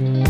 Bye.